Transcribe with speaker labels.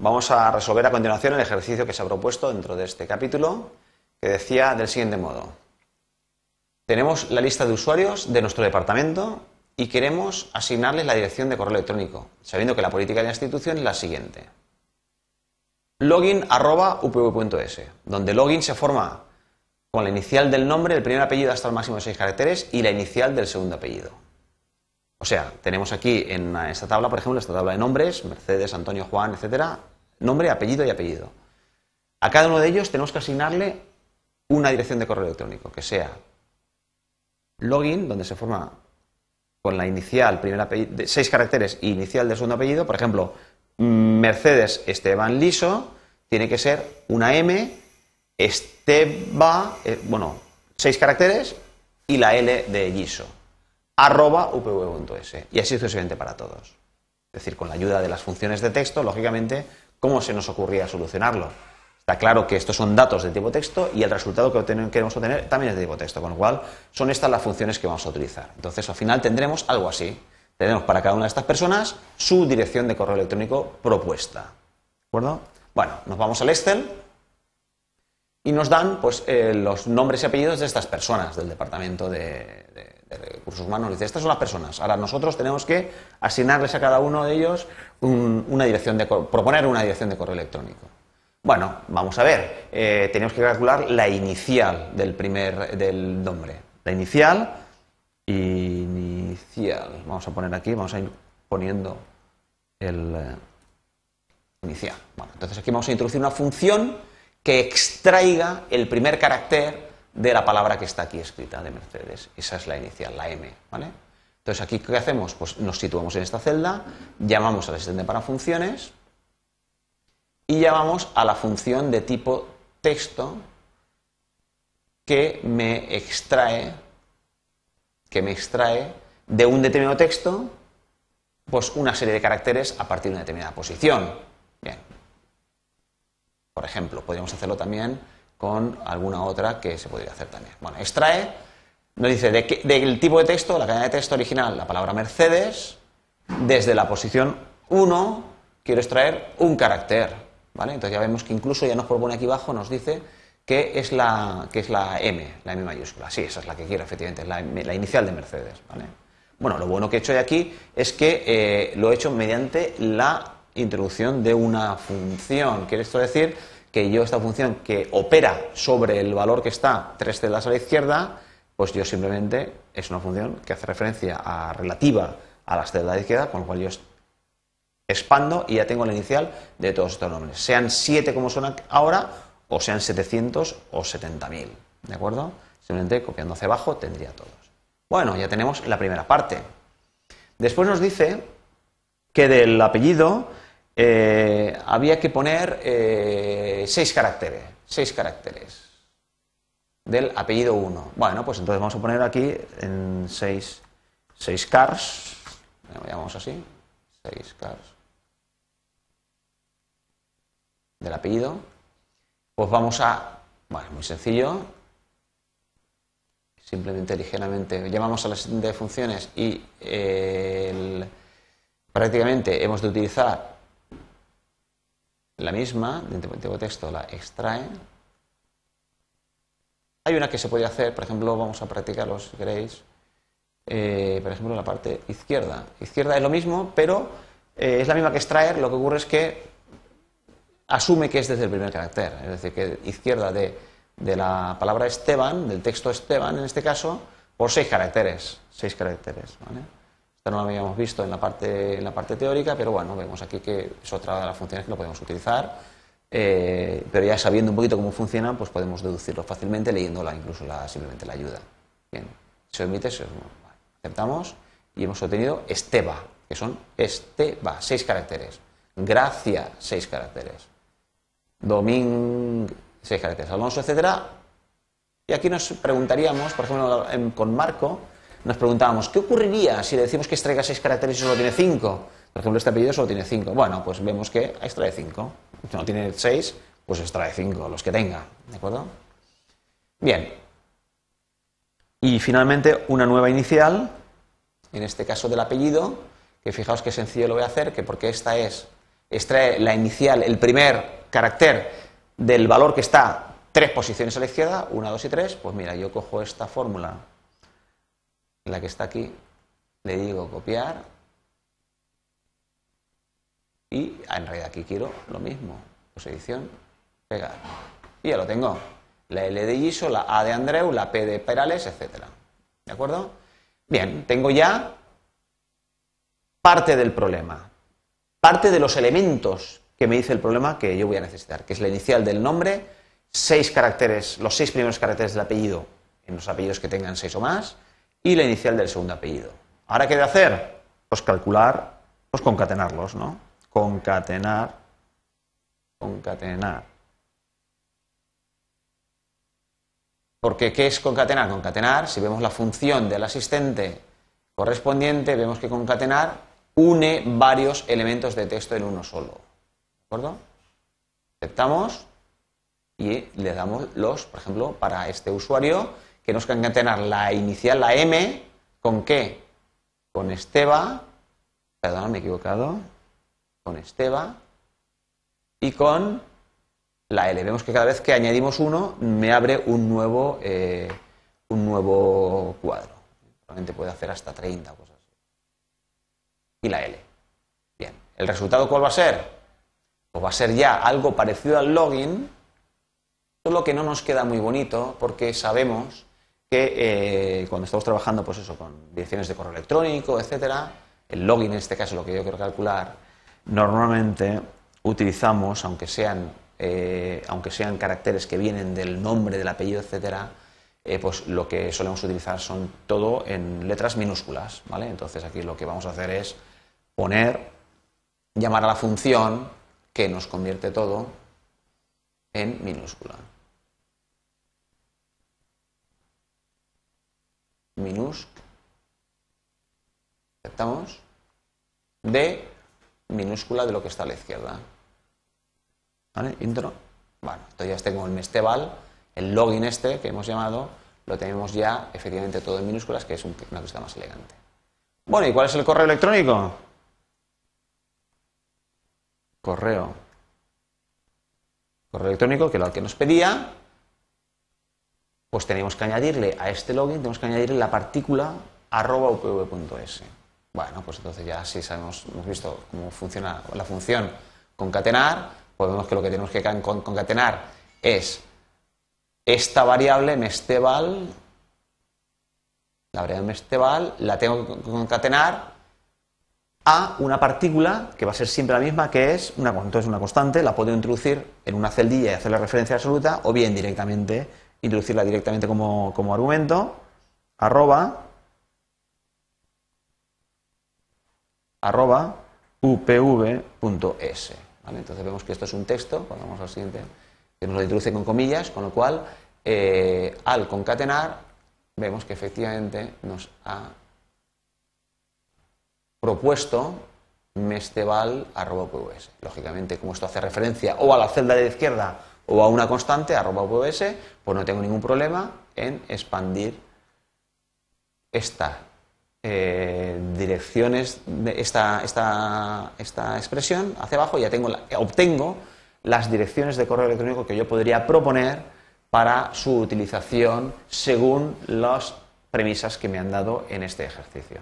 Speaker 1: Vamos a resolver a continuación el ejercicio que se ha propuesto dentro de este capítulo, que decía del siguiente modo. Tenemos la lista de usuarios de nuestro departamento y queremos asignarles la dirección de correo electrónico, sabiendo que la política de la institución es la siguiente. Login arroba upv.es, donde login se forma con la inicial del nombre, el primer apellido hasta el máximo de seis caracteres y la inicial del segundo apellido. O sea, tenemos aquí en esta tabla, por ejemplo, esta tabla de nombres, Mercedes, Antonio, Juan, etcétera, nombre, apellido y apellido. A cada uno de ellos tenemos que asignarle una dirección de correo electrónico, que sea login, donde se forma con la inicial, primer apellido, de seis caracteres y inicial del segundo apellido, por ejemplo, Mercedes Esteban Liso, tiene que ser una M, Esteba, eh, bueno, seis caracteres y la L de Liso, arroba upv.es. Y así sucesivamente para todos. Es decir, con la ayuda de las funciones de texto, lógicamente, ¿cómo se nos ocurría solucionarlo? Está claro que estos son datos de tipo texto y el resultado que queremos obtener también es de tipo texto, con lo cual son estas las funciones que vamos a utilizar. Entonces, al final tendremos algo así. Tenemos para cada una de estas personas su dirección de correo electrónico propuesta. ¿De acuerdo? Bueno, nos vamos al Excel y nos dan pues, eh, los nombres y apellidos de estas personas del departamento de, recursos humanos. Dice, estas son las personas. Ahora nosotros tenemos que asignarles a cada uno de ellos una dirección de proponer una dirección de correo electrónico. Bueno, vamos a ver. Eh, tenemos que calcular la inicial del primer del nombre. La inicial, inicial. Vamos a poner aquí, vamos a ir poniendo el eh, inicial. Bueno, entonces aquí vamos a introducir una función que extraiga el primer carácter de la palabra que está aquí escrita de Mercedes. Esa es la inicial, la M, ¿vale? Entonces aquí ¿qué hacemos? Pues nos situamos en esta celda, llamamos al asistente para funciones y llamamos a la función de tipo texto que me extrae que me extrae de un determinado texto pues una serie de caracteres a partir de una determinada posición. Bien. Por ejemplo, podríamos hacerlo también con alguna otra que se podría hacer también. Bueno, extrae, nos dice de del tipo de texto, la cadena de texto original, la palabra Mercedes, desde la posición 1 quiero extraer un carácter. Entonces ya vemos que incluso ya nos propone aquí abajo, nos dice que es la, que es la M, la M mayúscula. Sí, esa es la que quiero, efectivamente, es la, inicial de Mercedes, Bueno, lo bueno que he hecho de aquí es que eh, lo he hecho mediante la introducción de una función. Quiere esto decir que yo esta función que opera sobre el valor que está tres celdas a la izquierda, pues yo simplemente es una función que hace referencia a relativa a las celdas de la izquierda, con lo cual yo expando y ya tengo la inicial de todos estos nombres, sean 7 como son ahora o sean 700 o 70.000, ¿de acuerdo? Simplemente copiando hacia abajo tendría todos. Bueno, ya tenemos la primera parte. Después nos dice que del apellido eh, había que poner eh, seis caracteres, seis caracteres del apellido 1. Bueno, pues entonces vamos a poner aquí en 6 cars, lo llamamos así, 6 cars del apellido, pues vamos a, bueno, muy sencillo, simplemente ligeramente llamamos a las funciones y prácticamente hemos de utilizar la misma, dentro de texto la extrae. Hay una que se puede hacer, por ejemplo, vamos a practicarlo si queréis, eh, por ejemplo, la parte izquierda. Izquierda es lo mismo, pero eh, es la misma que extraer, lo que ocurre es que asume que es desde el primer carácter, es decir, que izquierda de, la palabra Esteban, del texto Esteban en este caso, por seis caracteres, seis caracteres, ¿vale? No lo habíamos visto en la parte, en la parte teórica, pero bueno, vemos aquí que es otra de las funciones que lo podemos utilizar, eh, pero ya sabiendo un poquito cómo funcionan, pues podemos deducirlo fácilmente leyéndola, incluso la, simplemente la ayuda. Bien, se omite, se, aceptamos y hemos obtenido Esteba, que son Esteba, seis caracteres. Gracia, seis caracteres. Domín, seis caracteres, Alonso, etcétera. Y aquí nos preguntaríamos, por ejemplo, con Marco, nos preguntábamos, ¿qué ocurriría si le decimos que extraiga seis caracteres y solo tiene cinco? Por ejemplo, este apellido solo tiene cinco. Bueno, pues vemos que extrae cinco. Si no tiene seis, pues extrae cinco, los que tenga. ¿De acuerdo? Bien. Y finalmente, una nueva inicial, en este caso del apellido, que fijaos qué sencillo lo voy a hacer, que porque esta es extrae la inicial, el primer carácter del valor que está tres posiciones a la izquierda, una, dos y tres, pues mira, yo cojo esta fórmula, la que está aquí, le digo copiar y en realidad aquí quiero lo mismo, pues edición, pegar. Y ya lo tengo. La L de ISO, la A de Andreu, la P de Perales, etcétera. ¿De acuerdo? Bien, tengo ya parte del problema, parte de los elementos que me dice el problema que yo voy a necesitar, que es la inicial del nombre, seis caracteres, los seis primeros caracteres del apellido en los apellidos que tengan seis o más, y la inicial del segundo apellido. Ahora, ¿qué de hacer? Pues calcular, pues concatenarlos, ¿no? Concatenar, concatenar. Porque, ¿qué es concatenar? Concatenar, si vemos la función del asistente correspondiente, vemos que concatenar une varios elementos de texto en uno solo. ¿De acuerdo? Aceptamos y le damos los, por ejemplo, para este usuario, que nos concatenar la inicial, la M, ¿con qué? Con Esteba, perdón, me he equivocado, con Esteba y con la L. Vemos que cada vez que añadimos uno me abre un nuevo, eh, un nuevo cuadro. Probablemente puede hacer hasta 30 cosas. Y la L. Bien. ¿El resultado cuál va a ser? Pues va a ser ya algo parecido al login, solo que no nos queda muy bonito porque sabemos que eh, cuando estamos trabajando pues eso, con direcciones de correo electrónico, etcétera, el login en este caso, lo que yo quiero calcular, normalmente utilizamos, aunque sean, eh, aunque sean caracteres que vienen del nombre, del apellido, etcétera, eh, pues lo que solemos utilizar son todo en letras minúsculas, ¿vale? Entonces aquí lo que vamos a hacer es poner, llamar a la función que nos convierte todo en minúscula. Minúscula, aceptamos, de minúscula de lo que está a la izquierda. ¿Vale? Intro. Bueno, entonces ya tengo el mesteval, el login este que hemos llamado, lo tenemos ya efectivamente todo en minúsculas, que es una cosa más elegante. Bueno, ¿y cuál es el correo electrónico? Correo. Correo electrónico, que era el que nos pedía, pues tenemos que añadirle a este login, tenemos que añadirle la partícula arroba upv.es. Bueno, pues entonces ya sí sabemos, hemos visto cómo funciona la función concatenar, pues vemos que lo que tenemos que concatenar es esta variable mesteval, la variable mesteval, la tengo que concatenar a una partícula que va a ser siempre la misma, que es una, entonces una constante, la puedo introducir en una celdilla y hacerle referencia absoluta, o bien directamente introducirla directamente como, argumento, arroba, arroba upv.es. Entonces vemos que esto es un texto, cuando vamos al siguiente, que nos lo introduce con comillas, con lo cual eh, al concatenar vemos que efectivamente nos ha propuesto mesteval.pvs. Lógicamente, como esto hace referencia o a la celda de izquierda o a una constante, arroba pues no tengo ningún problema en expandir esta eh, direcciones, esta, esta, esta, expresión hacia abajo, ya tengo obtengo las direcciones de correo electrónico que yo podría proponer para su utilización según las premisas que me han dado en este ejercicio.